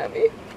at me.